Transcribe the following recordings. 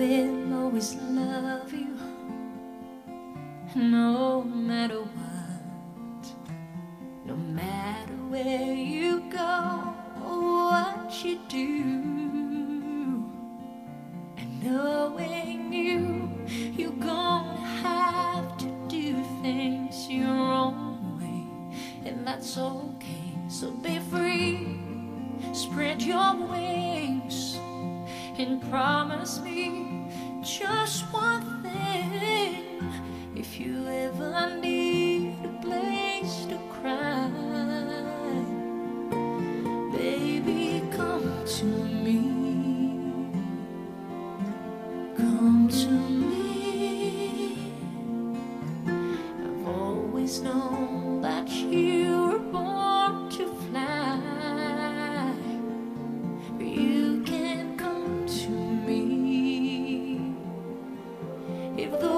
always love you, no matter what, no matter where you go, or what you do, and knowing you, you're gonna have to do things your own way, and that's okay. So be free, spread your wings, and promise me just one thing. If you ever need a place to cry, baby, come to me. Come to me. I've always known that you If the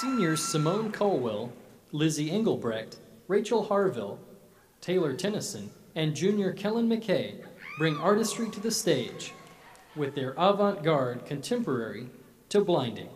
Seniors Simone Colwell, Lizzie Engelbrecht, Rachel Harville, Taylor Tennyson, and junior Kellen McKay bring artistry to the stage with their avant garde contemporary to blinding.